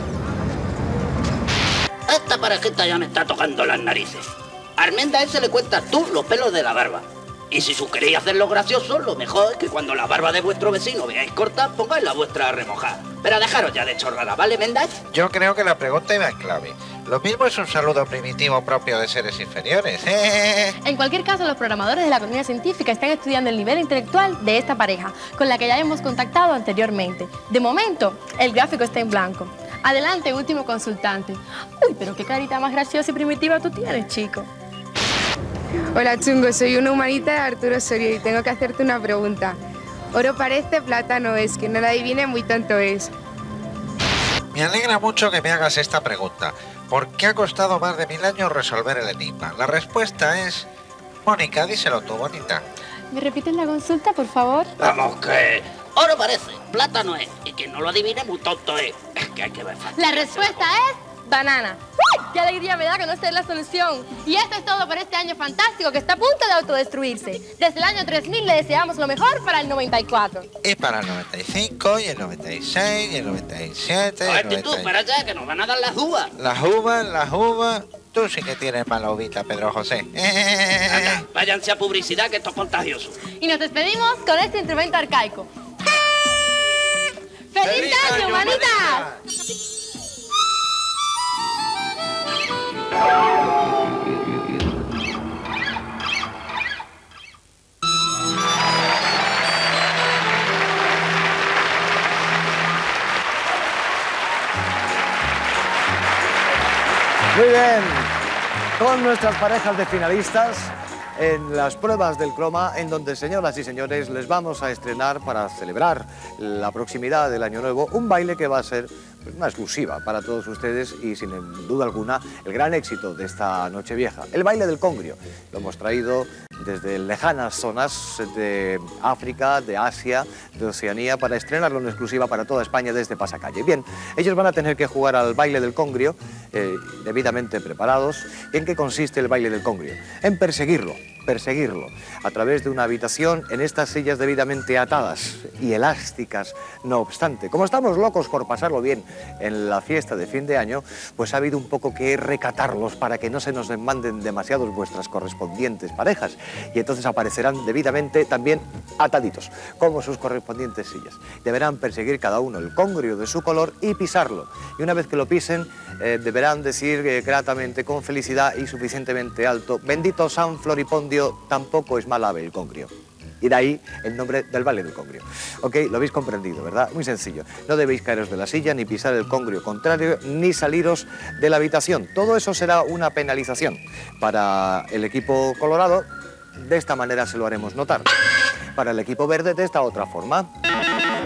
Esta parejita ya me está tocando las narices. Armenda a ese le cuentas tú los pelos de la barba. Y si su queréis hacerlo gracioso, lo mejor es que cuando la barba de vuestro vecino veáis corta, pongáis la vuestra a remojar. Pero dejaros ya de chorrada, ¿vale, Menday? Yo creo que la pregunta iba en clave. Lo mismo es un saludo primitivo propio de seres inferiores. En cualquier caso, los programadores de la comunidad científica están estudiando el nivel intelectual de esta pareja, con la que ya hemos contactado anteriormente. De momento, el gráfico está en blanco. Adelante, último consultante. Uy, pero qué carita más graciosa y primitiva tú tienes, chico. Hola Chungo, soy una humanita de Arturo Soria y tengo que hacerte una pregunta. Oro parece, plata no es, que no la adivine muy tonto es. Me alegra mucho que me hagas esta pregunta. ¿Por qué ha costado más de mil años resolver el enigma? La respuesta es... Mónica, díselo tú, bonita. ¿Me repites la consulta, por favor? Vamos, que oro parece, plata no es. Y quien no lo adivine, muy tonto es. Es que hay que ver fácil. La respuesta es banana. ¡Qué alegría me da conocer la solución! Y esto es todo por este año fantástico que está a punto de autodestruirse. Desde el año 3000 le deseamos lo mejor para el 94. Y para el 95, y el 96, y el 97, y el Oye, tú, 98. para allá, que nos van a dar las uvas. Las uvas, las uvas... Tú sí que tienes mala uvita, Pedro José. Anda, váyanse a publicidad, que esto es contagioso. Y nos despedimos con este instrumento arcaico. ¡Feliz, ¡Feliz año, año, manita! Muy bien, con nuestras parejas de finalistas en las pruebas del croma, en donde, señoras y señores, les vamos a estrenar para celebrar la proximidad del Año Nuevo un baile que va a ser una exclusiva para todos ustedes y, sin duda alguna, el gran éxito de esta Nochevieja, el baile del congrio. Lo hemos traído desde lejanas zonas de África, de Asia, de Oceanía, para estrenarlo en exclusiva para toda España desde Pasacalle. Bien, ellos van a tener que jugar al baile del congrio, eh, debidamente preparados. ¿Y en qué consiste el baile del congrio? En perseguirlo, perseguirlo, a través de una habitación en estas sillas debidamente atadas y elásticas. No obstante, como estamos locos por pasarlo bien en la fiesta de fin de año, pues ha habido un poco que recatarlos para que no se nos demanden demasiados vuestras correspondientes parejas. Y entonces aparecerán debidamente también ataditos, como sus correspondientes sillas. Deberán perseguir cada uno el congrio de su color y pisarlo. Y una vez que lo pisen, eh, deberán decir eh, gratamente, con felicidad y suficientemente alto, bendito San Tampoco es mal ave el congrio. Y de ahí el nombre del baile del congrio. ¿Ok? Lo habéis comprendido, ¿verdad? Muy sencillo. No debéis caeros de la silla, ni pisar el congrio contrario, ni saliros de la habitación. Todo eso será una penalización para el equipo colorado. De esta manera se lo haremos notar. Para el equipo verde, de esta otra forma.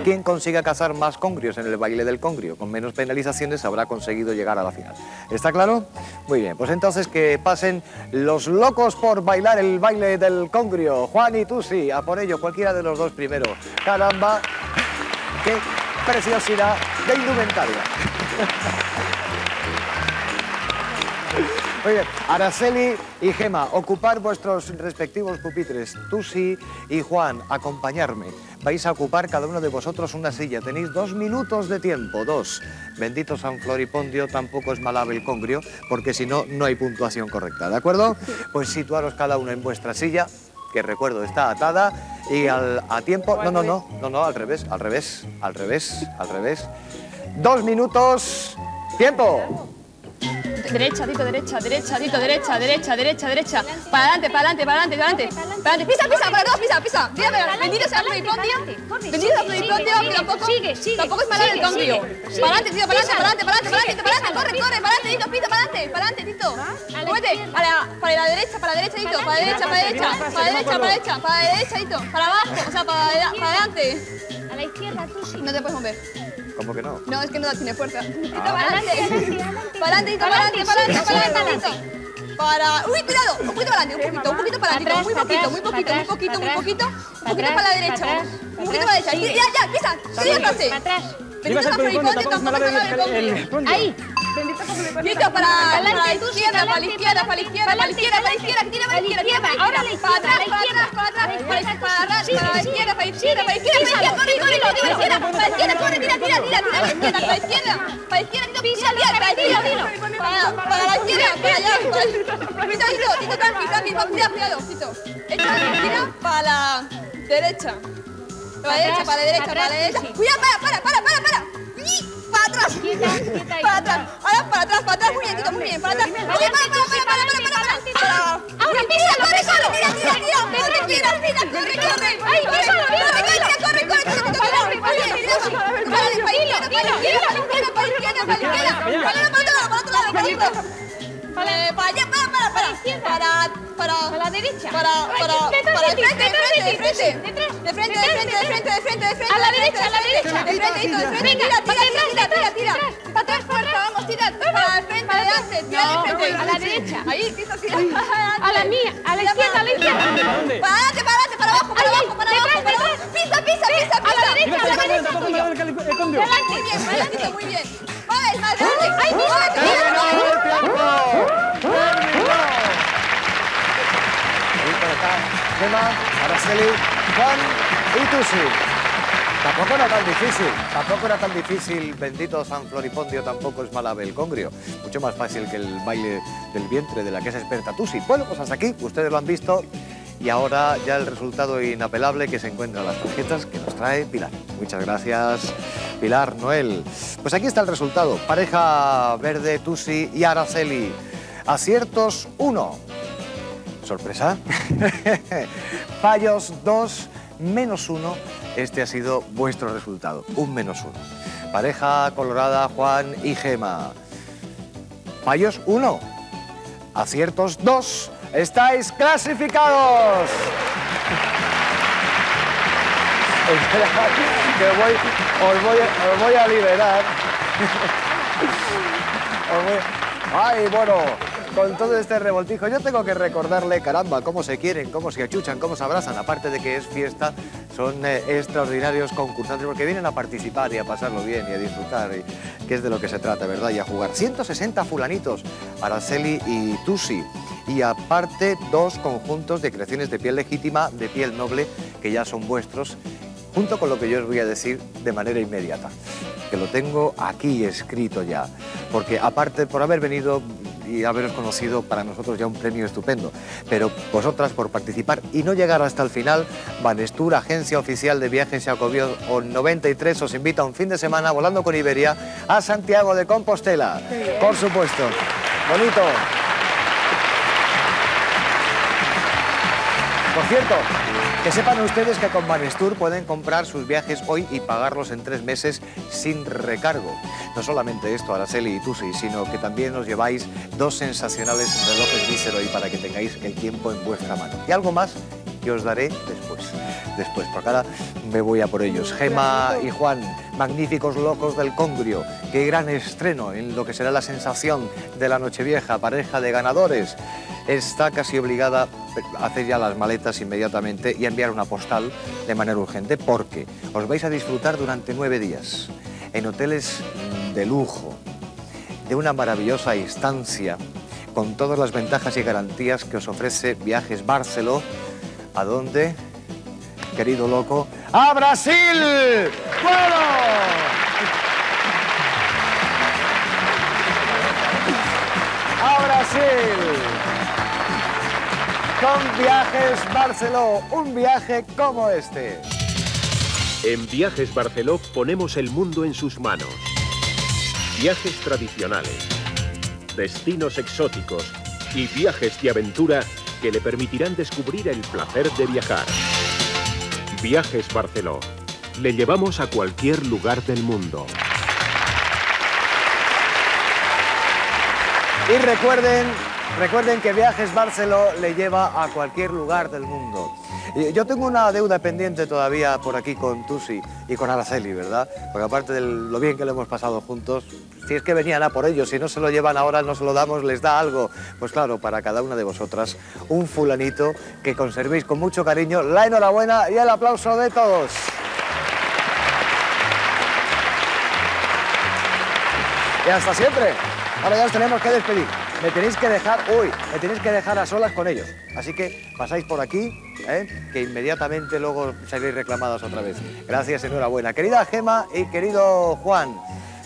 Quien consiga cazar más congrios en el baile del congrio con menos penalizaciones habrá conseguido llegar a la final. ¿Está claro? Muy bien, pues entonces que pasen los locos por bailar el baile del congrio. Juan y tú sí, a por ello, cualquiera de los dos primero. Caramba, qué preciosidad de indumentaria. Muy bien, Araceli y Gema, ocupar vuestros respectivos pupitres. Tusi y Juan, acompañarme. Vais a ocupar cada uno de vosotros una silla. Tenéis dos minutos de tiempo, dos. Bendito San Floripondio, tampoco es malable el congrio, porque si no, no hay puntuación correcta, ¿de acuerdo? Pues situaros cada uno en vuestra silla, que recuerdo está atada, y al, a tiempo... No, no, no, no, no, al revés, al revés, al revés, al revés. Dos minutos, tiempo. Derecha, Tito, derecha, derecha, Tito, derecha, derecha, derecha, derecha. Para adelante, para adelante, para adelante, para adelante. Para adelante. Pisa, pisa, para todos, pisa, pisa. Para Bendito sea Floripondio. Bendito sea Floripondio, pero tampoco, tampoco es malado el congrio. Para adelante, Tito, para adelante, para adelante, para adelante, para adelante. Corre, corre, para adelante, Tito, pisa, para adelante, para adelante, Tito. Muévete, para, la derecha, para la derecha, Tito. Para la derecha, para la derecha, para la derecha, para la derecha, para la derecha, Tito. Para abajo, o sea, para, para adelante. A la izquierda, tú sí. No te puedes mover. ¿Cómo que no? No, es que no tiene fuerza. Ah. para adelante. Para adelante, para adelante, para adelante, para. Para... Uy, cuidado, un poquito para adelante, un poquito, un poquito para adelante, muy poquito, muy poquito, muy poquito, muy poquito, un poquito para la derecha, un poquito para la derecha, ya, ya, pisa, sigue la frase. Bendito Ibas San al Floripondio, Floripondio, tampoco es tampoco es malado malado el- el el congrio. congrio. Ahí, Quito para, izquierda, para la izquierda, para la izquierda, para la izquierda, para la izquierda, que tira para la izquierda, para la ahora la izquierda, para atrás, para atrás, para atrás, para la izquierda, para la izquierda, para la izquierda, para la izquierda, corre, corre, corre, para la izquierda, para la izquierda, corre, tira, tira, tira, tira, tira, para la izquierda, para la izquierda, Tito, pisa, tira, para la izquierda, para para la izquierda, para allá, para Tito, Tito, Tito, tranqui, tranqui, cuidado, cuidado, Tito. Echa, tira para la derecha. Para la derecha, para la derecha, para la derecha. Cuidado, para, para, para, para, para. Atrás. Para atrás. Ahora para atrás, para atrás. Muy bien, muy bien. Para atrás. Para, para, para, para, para, para. Ahora pisa, corre, corre, tira, tira, tira. Corre, corre, corre. Ay, corre, corre, corre, corre, Tito, Tito, cuidado. Muy bien, cuidado. Para la izquierda, para la izquierda, para la izquierda, para la izquierda, para la izquierda. Para otro lado, para otro lado, para, la, para para, para, para. Para, para, la derecha. Para, para, para, de frente, de frente, de frente. De frente, de frente, de frente, de frente, de frente. A la derecha, a la derecha. De frente, de frente. Tira, tira, tira, tira. Para atrás, fuerza, vamos, tira. Para frente, adelante, tira de frente. A la derecha. Ahí, tira, tira. A la mía, a la izquierda, a la izquierda. Para adelante, para adelante para abajo, para abajo, para abajo, para abajo, pisa, pisa, pisa, A la pisa, derecha, a la derecha, muy bien, muy bien, Gemma, Araceli, Juan y Tusi. Tampoco era tan difícil, tampoco era tan difícil, bendito San Floripondio, tampoco es Malave el congrio. Mucho más fácil que el baile del vientre de la que es experta Tusi. Bueno, pues hasta aquí, ustedes lo han visto. Y ahora ya el resultado inapelable que se encuentra en las tarjetas que nos trae Pilar. Muchas gracias, Pilar, Noel. Pues aquí está el resultado. Pareja verde, Tusi y Araceli. Aciertos 1. Sorpresa. Fallos 2, menos 1. Este ha sido vuestro resultado, un menos 1. Pareja colorada, Juan y Gema. Fallos 1. Aciertos 2. Estáis clasificados. Que voy, os, voy, a- os voy a liberar. Voy- Ay, bueno, con todo este revoltijo, yo tengo que recordarle, caramba, cómo se quieren, cómo se achuchan, cómo se abrazan. Aparte de que es fiesta, son eh, extraordinarios concursantes porque vienen a participar y a pasarlo bien y a disfrutar, y, que es de lo que se trata, ¿verdad? Y a jugar. 160 fulanitos, Araceli y Tusi. Y aparte, dos conjuntos de creaciones de piel legítima, de piel noble, que ya son vuestros junto con lo que yo os voy a decir de manera inmediata, que lo tengo aquí escrito ya, porque aparte por haber venido y haberos conocido, para nosotros ya un premio estupendo, pero vosotras por participar y no llegar hasta el final, Banestur, Agencia Oficial de Viajes Jacobio 93, os invita a un fin de semana volando con Iberia a Santiago de Compostela, por supuesto. Bonito. Por cierto, que sepan ustedes que con Banestur pueden comprar sus viajes hoy y pagarlos en tres meses sin recargo. No solamente esto, Araceli y Tusi, sino que también os lleváis dos sensacionales relojes Vícero y para que tengáis el tiempo en vuestra mano. Y algo más que os daré después. Después, porque ahora me voy a por ellos. Gema y Juan, magníficos locos del Congrio. Qué gran estreno en lo que será la sensación de la Nochevieja, pareja de ganadores. Está casi obligada a hacer ya las maletas inmediatamente y a enviar una postal de manera urgente porque os vais a disfrutar durante nueve días en hoteles de lujo, de una maravillosa instancia, con todas las ventajas y garantías que os ofrece Viajes Barceló. ¿A dónde? Querido loco, ¡a Brasil! ¡Bueno! ¡A Brasil! Con Viajes Barceló, un viaje como este. En Viajes Barceló ponemos el mundo en sus manos. Viajes tradicionales, destinos exóticos y viajes de aventura que le permitirán descubrir el placer de viajar. Viajes Barceló. Le llevamos a cualquier lugar del mundo. Y recuerden, recuerden que Viajes Barceló le lleva a cualquier lugar del mundo. Y Yo tengo una deuda pendiente todavía por aquí con Tusi y con Araceli, ¿verdad? Porque aparte de lo bien que lo hemos pasado juntos, si es que venían a por ellos, si no se lo llevan ahora, no se lo damos, les da algo. Pues claro, para cada una de vosotras, un fulanito que conservéis con mucho cariño. La enhorabuena y el aplauso de todos. Y hasta siempre. Ahora ya os tenemos que despedir. Me tenéis que dejar, uy, me tenéis que dejar a solas con ellos. Así que pasáis por aquí, ¿eh? que inmediatamente luego seréis reclamadas otra vez. Gracias, enhorabuena. Querida Gema y querido Juan,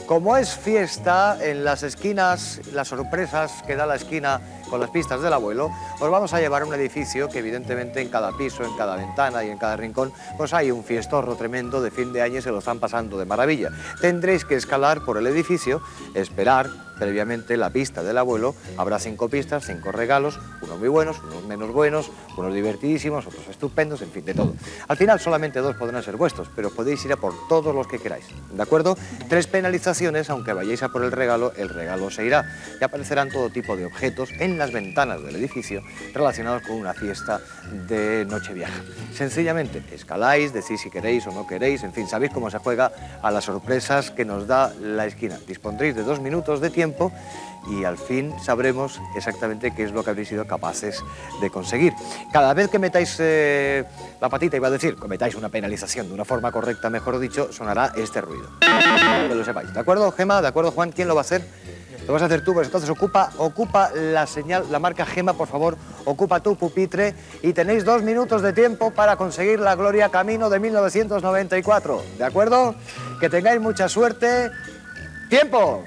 como es fiesta en las esquinas, las sorpresas que da la esquina con las pistas del abuelo, os vamos a llevar a un edificio que evidentemente en cada piso, en cada ventana y en cada rincón, pues hay un fiestorro tremendo de fin de año y se lo están pasando de maravilla. Tendréis que escalar por el edificio, esperar previamente la pista del abuelo, habrá cinco pistas, cinco regalos, unos muy buenos, unos menos buenos, unos divertidísimos, otros estupendos, en fin, de todo. Al final solamente dos podrán ser vuestros, pero podéis ir a por todos los que queráis, ¿de acuerdo? Tres penalizaciones, aunque vayáis a por el regalo, el regalo se irá y aparecerán todo tipo de objetos en las ventanas del edificio relacionados con una fiesta de Nochevieja. Sencillamente, escaláis, decís si queréis o no queréis, en fin, sabéis cómo se juega a las sorpresas que nos da la esquina. Dispondréis de dos minutos de tiempo y al fin sabremos exactamente qué es lo que habréis sido capaces de conseguir. Cada vez que metáis eh, la patita, iba a decir, que metáis una penalización de una forma correcta, mejor dicho, sonará este ruido. Que lo sepáis. ¿De acuerdo, Gema? ¿De acuerdo, Juan? ¿Quién lo va a hacer? Lo vas a hacer tú, pues entonces ocupa, ocupa la señal, la marca Gema, por favor, ocupa tu pupitre y tenéis dos minutos de tiempo para conseguir la gloria camino de 1994. ¿De acuerdo? Que tengáis mucha suerte. ¡Tiempo!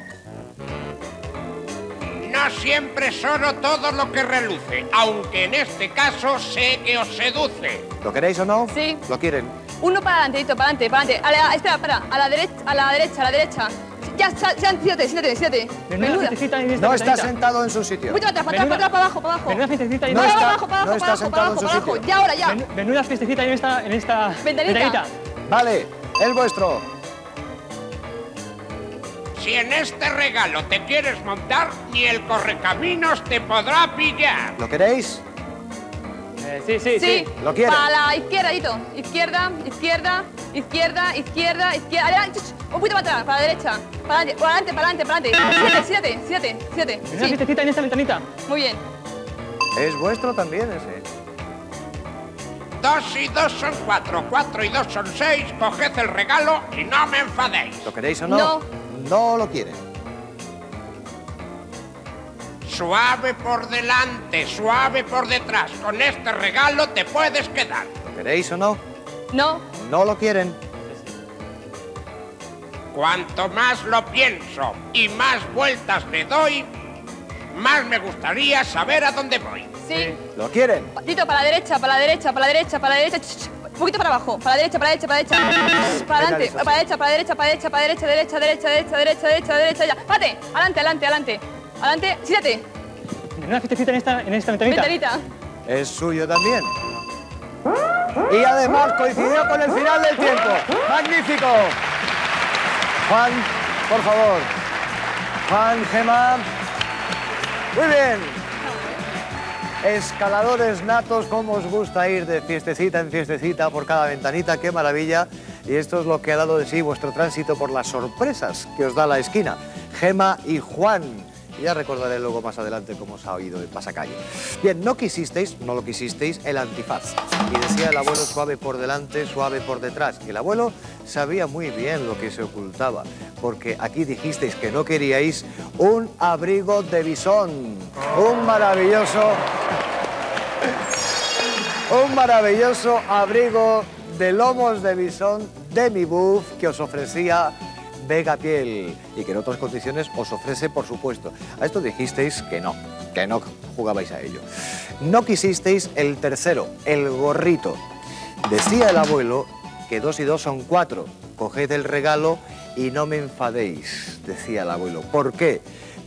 No siempre es oro todo lo que reluce, aunque en este caso sé que os seduce. ¿Lo queréis o no? Sí. ¿Lo quieren? Uno para adelante, Dito, para adelante, para adelante. A la, espera, para, a la derecha, a la derecha, a la derecha. Ya, siéntate, siéntate, siéntate. Menuda fiestecita en esta No está sentado en su sitio. Para atrás, para atrás, para atrás, para abajo, para abajo. Menuda fiestecita en No está- abajo, para abajo, para abajo, sentado para en su abajo, para abajo. sitio. Ya, ahora, ya. Men- Menuda fiestecita en esta, en esta Ventanita. Vale, el vuestro. Si en este regalo te quieres montar, ni el correcaminos te podrá pillar. ¿Lo queréis? Eh, sí, sí, Sí, ¿Lo quieren? para la izquierda, Dito. Izquierda, izquierda, izquierda, izquierda, izquierda. Adelante, un poquito para atrás, para la derecha. Para adelante, para adelante, para adelante, para adelante. Siéntate, siéntate, siéntate, Menuda siétate. Sí, en esta ventanita. muy bien. Es vuestro también ese. Dos y dos son cuatro, cuatro y dos son seis. Coged el regalo y no me enfadéis. ¿Lo queréis o no? No. No lo quieren. Suave por delante, suave por detrás. Con este regalo te puedes quedar. ¿Lo queréis o no? No, No lo quieren. Cuanto más lo pienso y más vueltas le doy, más me gustaría saber a dónde voy. sí. ¿Lo quieren? Dito, para la derecha, para la derecha, para la derecha, para la derecha. ch, ch, Un poquito para abajo, para la derecha, para la derecha, para la derecha. Para adelante, para la derecha, para la derecha, para la derecha, para la derecha, derecha, derecha, derecha, derecha, derecha, derecha, ya. Párate, adelante, adelante, adelante. Adelante, siéntate. Menuda fiestecita en esta, en esta ventanita. Ventanita. Es suyo también. Y además coincidió con el final del tiempo. ¡Magnífico! Juan, por favor. Juan, Gema. Muy bien. Escaladores natos, cómo os gusta ir de fiestecita en fiestecita por cada ventanita, qué maravilla. Y esto es lo que ha dado de sí vuestro tránsito por las sorpresas que os da la esquina. Gema y Juan. Ya recordaré luego más adelante cómo os ha oído en pasacalle. Bien, no quisisteis, no lo quisisteis, el antifaz. Y decía el abuelo suave por delante, suave por detrás. El abuelo sabía muy bien lo que se ocultaba, porque aquí dijisteis que no queríais un abrigo de bisón. Un maravilloso un maravilloso abrigo de lomos de bisón Demi Buff que os ofrecía Vega Piel y que en otras condiciones os ofrece, por supuesto. A esto dijisteis que no, que no jugabais a ello. No quisisteis el tercero, el gorrito. Decía el abuelo que dos y dos son cuatro. Coged el regalo y no me enfadéis, decía el abuelo. ¿Por qué?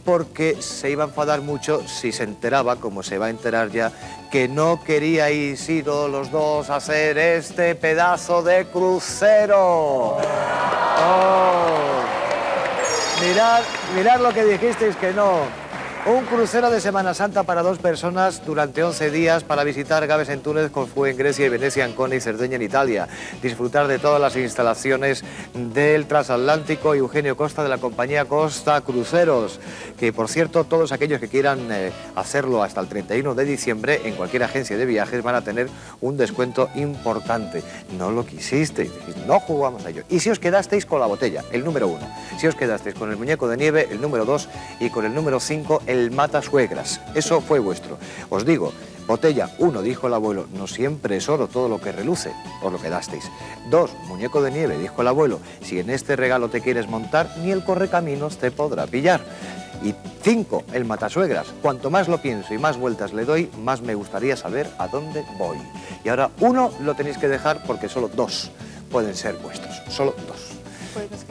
Porque se iba a enfadar mucho si se enteraba, como se va a enterar ya, que no queríais ir los dos a hacer este pedazo de crucero. Oh. Mirad, mirad lo que dijisteis que no. Un crucero de Semana Santa para dos personas durante 11 días para visitar Gaves en Túnez, Corfú en Grecia y Venecia en Cona y Cerdeña en Italia. Disfrutar de todas las instalaciones del transatlántico y Eugenio Costa de la compañía Costa Cruceros. Que por cierto, todos aquellos que quieran eh, hacerlo hasta el 31 de diciembre en cualquier agencia de viajes van a tener un descuento importante. No lo quisisteis, no jugamos a ello. Y si os quedasteis con la botella, el número uno. Si os quedasteis con el muñeco de nieve, el número dos. Y con el número cinco, el suegras. Eso fue vuestro. Os digo, botella, uno, dijo el abuelo, no siempre es oro todo lo que reluce, os lo quedasteis. Dos, muñeco de nieve, dijo el abuelo, si en este regalo te quieres montar, ni el correcaminos te podrá pillar. Y cinco, el matasuegras. Cuanto más lo pienso y más vueltas le doy, más me gustaría saber a dónde voy. Y ahora uno lo tenéis que dejar porque solo dos pueden ser vuestros. Solo dos. Pues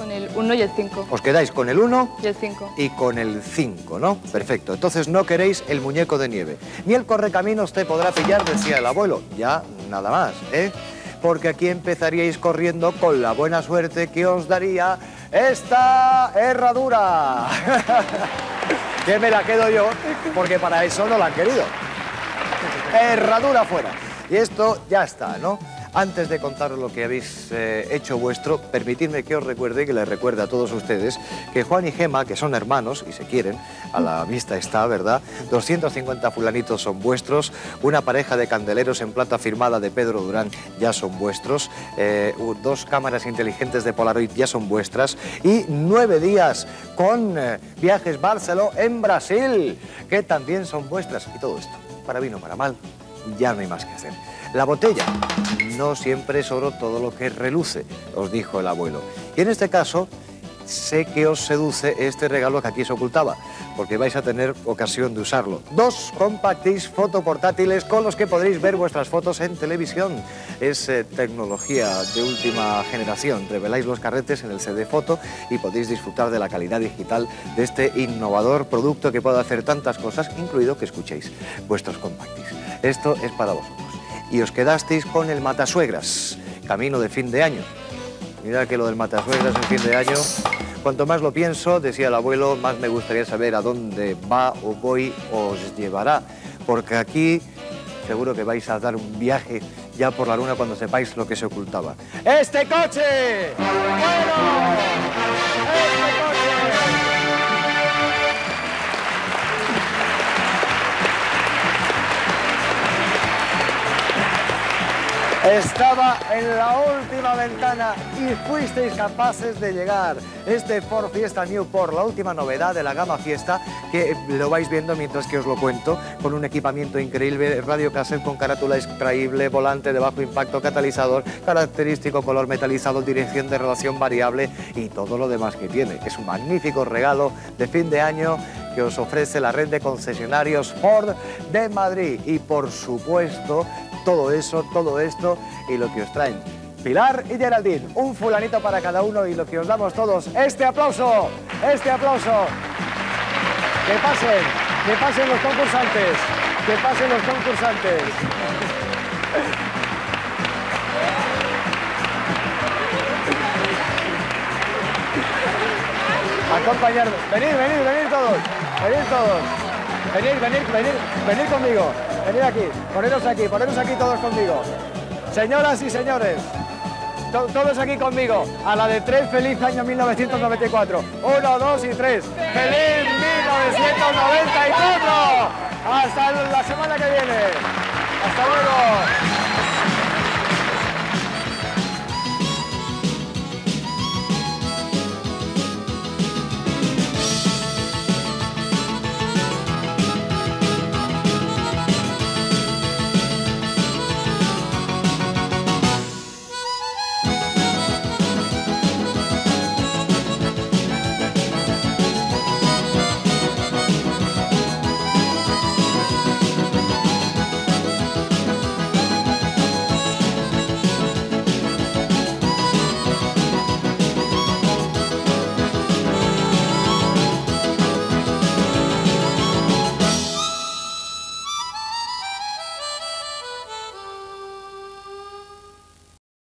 con el 1 y el 5. Os quedáis con el 1 Y el 5. y con el 5, ¿no? Perfecto. Entonces no queréis el muñeco de nieve. Ni el correcaminos te podrá pillar, decía el abuelo. Ya, nada más, ¿eh? Porque aquí empezaríais corriendo con la buena suerte que os daría esta herradura. que me la quedo yo, porque para eso no la han querido. Herradura fuera. Y esto ya está, ¿no? Antes de contaros lo que habéis eh, hecho vuestro, permitidme que os recuerde que les recuerde a todos ustedes que Juan y Gema, que son hermanos y se quieren, a la vista está, ¿verdad? 250 fulanitos son vuestros, una pareja de candeleros en plata firmada de Pedro Durán ya son vuestros, eh, dos cámaras inteligentes de Polaroid ya son vuestras y nueve días con eh, viajes Barceló en Brasil, que también son vuestras. Y todo esto, para bien o para mal, ya no hay más que hacer. La botella no siempre es oro todo lo que reluce, os dijo el abuelo. Y en este caso, sé que os seduce este regalo que aquí se ocultaba, porque vais a tener ocasión de usarlo. Dos compactis fotoportátiles con los que podréis ver vuestras fotos en televisión. Es eh, tecnología de última generación. Reveláis los carretes en el CD Foto y podéis disfrutar de la calidad digital de este innovador producto que puede hacer tantas cosas, incluido que escuchéis vuestros compactis. Esto es para vosotros. Y os quedasteis con el matasuegras, camino de fin de año. Mira que lo del matasuegras en fin de año, cuanto más lo pienso, decía el abuelo, más me gustaría saber a dónde va o voy os llevará. Porque aquí seguro que vais a dar un viaje ya por la luna cuando sepáis lo que se ocultaba. ¡Este coche! ¡Bueno! ¡Este coche! Estaba en la última ventana y fuisteis capaces de llegar. Este Ford Fiesta Newport, la última novedad de la gama Fiesta, que lo vais viendo mientras que os lo cuento, con un equipamiento increíble, radio cassette con carátula extraíble, volante de bajo impacto, catalizador, característico color metalizado, dirección de relación variable y todo lo demás que tiene. Es un magnífico regalo de fin de año que os ofrece la red de concesionarios Ford de Madrid. Y por supuesto, todo eso, todo esto y lo que os traen. Pilar y Geraldine, un fulanito para cada uno y lo que os damos todos, este aplauso, este aplauso. Que pasen, que pasen los concursantes, que pasen los concursantes. Acompañarme. Venid, venid, venid todos. Venid todos. Venid, venid, venid, venid conmigo. Venid aquí. Poneros aquí, poneros aquí todos conmigo. Señoras y señores, to- todos aquí conmigo. A la de tres, feliz año 1994. Uno, dos y tres. ¡Feliz 1994! Hasta la semana que viene. Hasta luego.